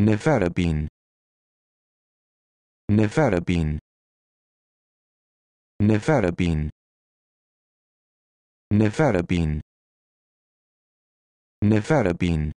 Neferabine Neferabine Neferabine Neferabine Neferabine